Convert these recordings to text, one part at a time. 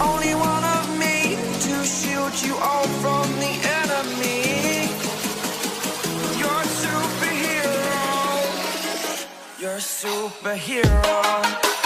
Only one of me to shield you all from the enemy. You're a superhero. You're a superhero.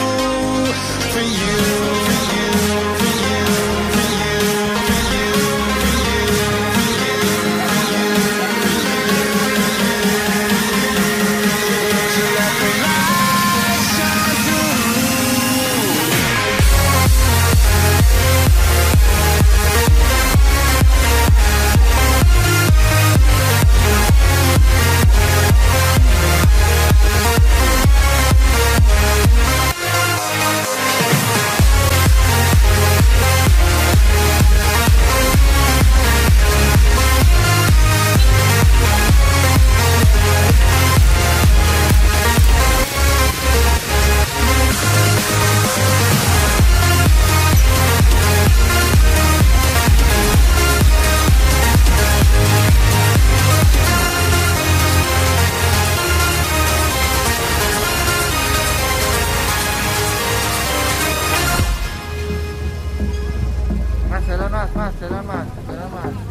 se da más, más, se da más, se da más.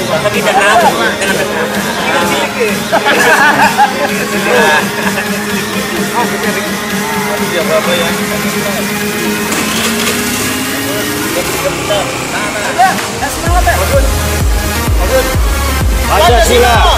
tapi tenang dia ya